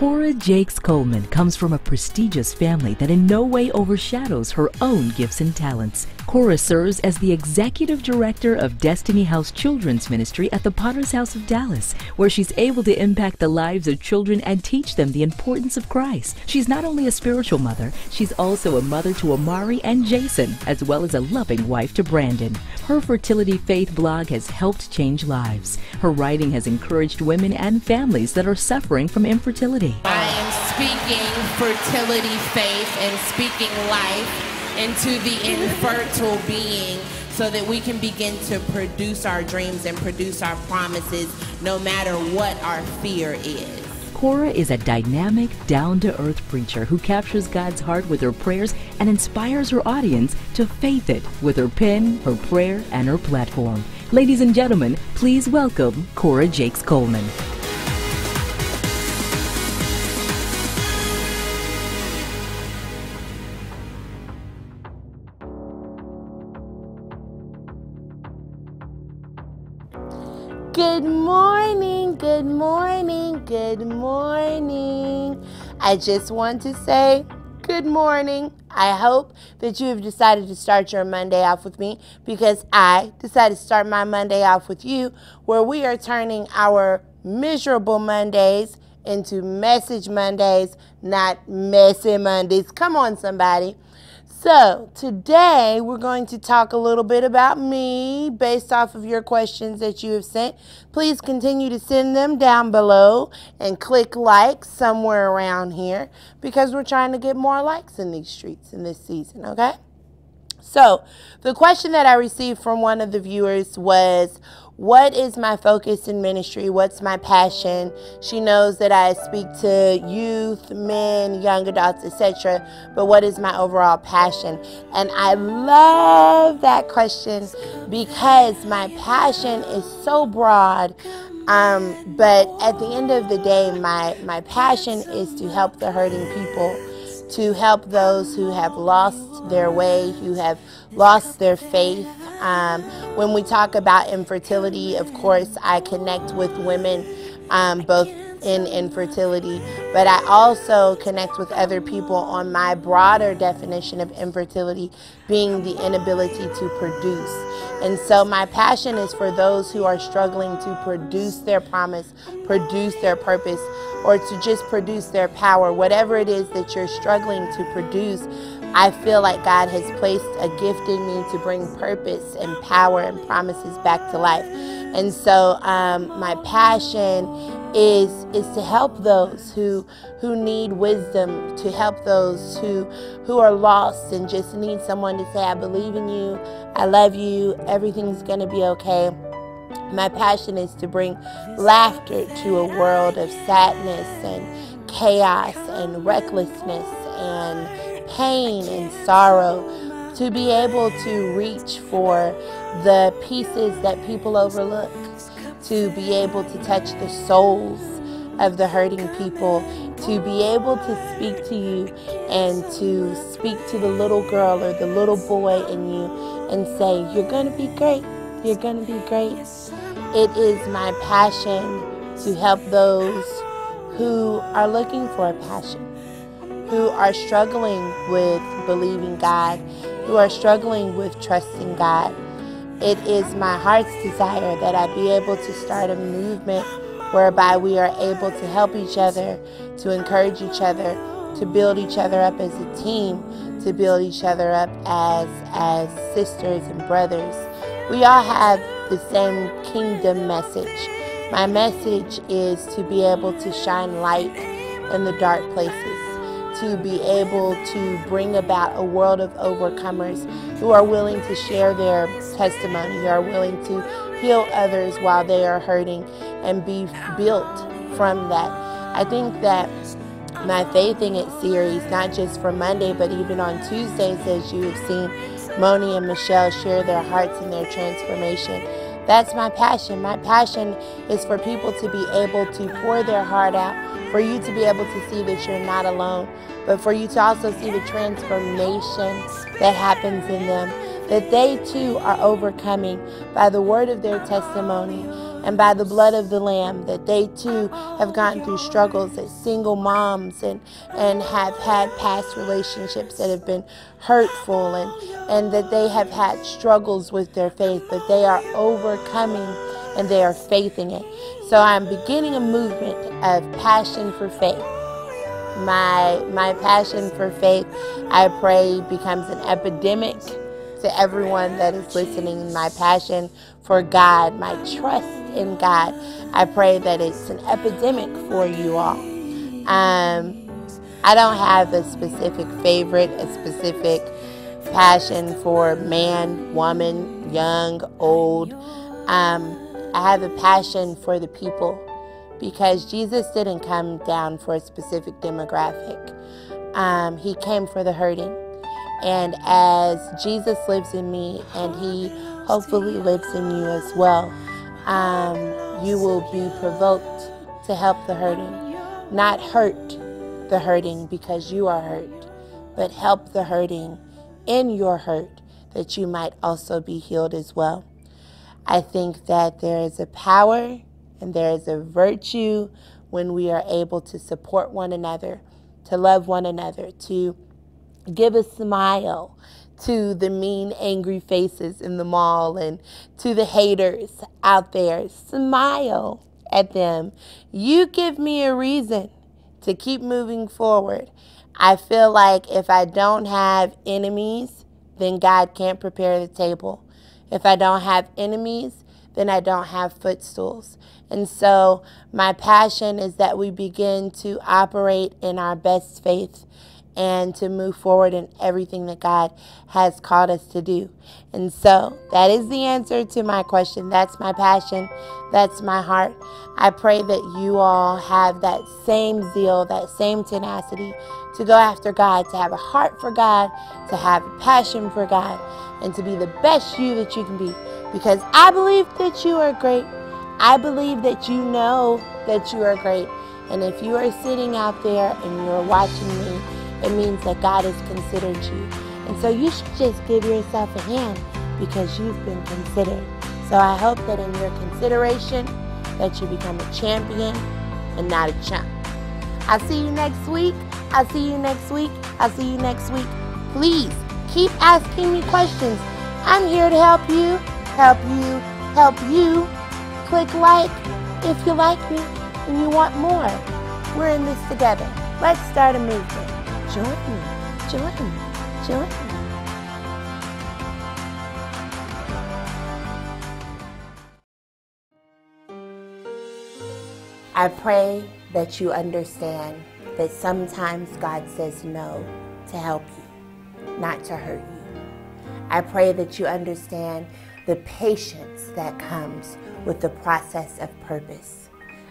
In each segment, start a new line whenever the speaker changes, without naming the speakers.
Cora Jakes Coleman comes from a prestigious family that in no way overshadows her own gifts and talents. Cora serves as the executive director of Destiny House Children's Ministry at the Potter's House of Dallas, where she's able to impact the lives of children and teach them the importance of Christ. She's not only a spiritual mother, she's also a mother to Amari and Jason, as well as a loving wife to Brandon. Her fertility faith blog has helped change lives. Her writing has encouraged women and families that are suffering from infertility.
I am speaking fertility faith and speaking life into the infertile being so that we can begin to produce our dreams and produce our promises no matter what our fear is.
Cora is a dynamic, down to earth preacher who captures God's heart with her prayers and inspires her audience to faith it with her pen, her prayer, and her platform. Ladies and gentlemen, please welcome Cora Jakes Coleman.
Good morning, good morning. I just want to say good morning. I hope that you have decided to start your Monday off with me because I decided to start my Monday off with you, where we are turning our miserable Mondays into message Mondays, not messy Mondays. Come on, somebody. So, today we're going to talk a little bit about me based off of your questions that you have sent. Please continue to send them down below and click like somewhere around here because we're trying to get more likes in these streets in this season, okay? So, the question that I received from one of the viewers was what is my focus in ministry? What's my passion? She knows that I speak to youth, men, young adults, etc. But what is my overall passion? And I love that question because my passion is so broad. Um, but at the end of the day, my, my passion is to help the hurting people, to help those who have lost their way, who have lost their faith, um, when we talk about infertility, of course, I connect with women um, both in infertility, but I also connect with other people on my broader definition of infertility being the inability to produce. And so my passion is for those who are struggling to produce their promise, produce their purpose, or to just produce their power. Whatever it is that you're struggling to produce, I feel like God has placed a gift in me to bring purpose and power and promises back to life. And so um, my passion is is to help those who who need wisdom, to help those who who are lost and just need someone to say, I believe in you, I love you, everything's gonna be okay. My passion is to bring laughter to a world of sadness and chaos and recklessness and pain and sorrow, to be able to reach for the pieces that people overlook, to be able to touch the souls of the hurting people, to be able to speak to you and to speak to the little girl or the little boy in you and say, You're going to be great. You're going to be great. It is my passion to help those who are looking for a passion who are struggling with believing God, who are struggling with trusting God. It is my heart's desire that I be able to start a movement whereby we are able to help each other, to encourage each other, to build each other up as a team, to build each other up as as sisters and brothers. We all have the same kingdom message. My message is to be able to shine light in the dark places to be able to bring about a world of overcomers who are willing to share their testimony, who are willing to heal others while they are hurting and be built from that. I think that my Faithing It series, not just for Monday, but even on Tuesdays, as you have seen Moni and Michelle share their hearts and their transformation. That's my passion. My passion is for people to be able to pour their heart out, for you to be able to see that you're not alone, but for you to also see the transformation that happens in them, that they too are overcoming by the word of their testimony, and by the blood of the Lamb, that they too have gone through struggles as single moms and, and have had past relationships that have been hurtful and, and that they have had struggles with their faith, but they are overcoming and they are faithing it. So I'm beginning a movement of passion for faith. My, my passion for faith, I pray, becomes an epidemic to everyone that is listening. My passion for God, my trust in God, I pray that it's an epidemic for you all. Um, I don't have a specific favorite, a specific passion for man, woman, young, old. Um, I have a passion for the people because Jesus didn't come down for a specific demographic. Um, he came for the hurting. And as Jesus lives in me and he hopefully lives in you as well, um, you will be provoked to help the hurting, not hurt the hurting because you are hurt, but help the hurting in your hurt that you might also be healed as well. I think that there is a power and there is a virtue when we are able to support one another, to love one another, to give a smile to the mean, angry faces in the mall and to the haters out there. Smile at them. You give me a reason to keep moving forward. I feel like if I don't have enemies, then God can't prepare the table. If I don't have enemies, then I don't have footstools. And so my passion is that we begin to operate in our best faith and to move forward in everything that God has called us to do. And so that is the answer to my question. That's my passion. That's my heart. I pray that you all have that same zeal, that same tenacity to go after God, to have a heart for God, to have a passion for God, and to be the best you that you can be. Because I believe that you are great. I believe that you know that you are great. And if you are sitting out there and you're watching me, it means that God has considered you. And so you should just give yourself a hand because you've been considered. So I hope that in your consideration that you become a champion and not a chump. I'll see you next week. I'll see you next week. I'll see you next week. Please keep asking me questions. I'm here to help you, help you, help you. Click like if you like me and you want more. We're in this together. Let's start a movement. Jordan. Join me. I pray that you understand that sometimes God says no to help you, not to hurt you. I pray that you understand the patience that comes with the process of purpose.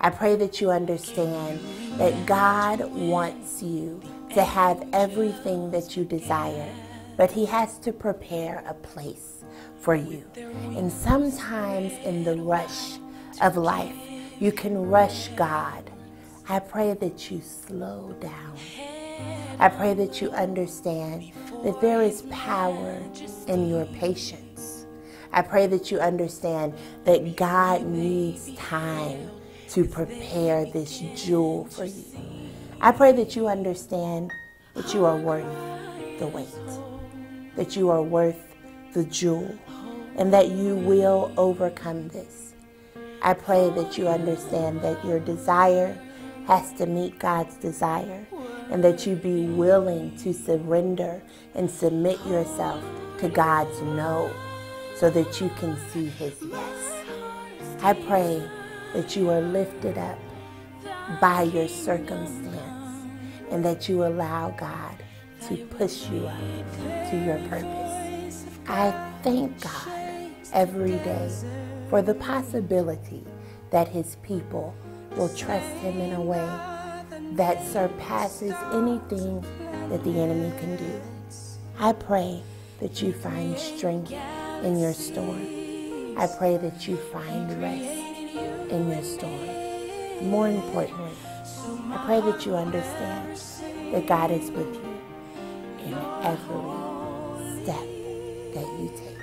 I pray that you understand that God wants you to have everything that you desire, but He has to prepare a place for you. And sometimes in the rush of life, you can rush God. I pray that you slow down. I pray that you understand that there is power in your patience. I pray that you understand that God needs time to prepare this jewel for you. I pray that you understand that you are worth the wait, that you are worth the jewel, and that you will overcome this. I pray that you understand that your desire has to meet God's desire, and that you be willing to surrender and submit yourself to God's no so that you can see his yes. I pray that you are lifted up by your circumstance and that you allow God to push you up to your purpose. I thank God every day for the possibility that his people will trust him in a way that surpasses anything that the enemy can do. I pray that you find strength in your storm. I pray that you find rest in your storm. More importantly, I pray that you understand that God is with you in every step that you take.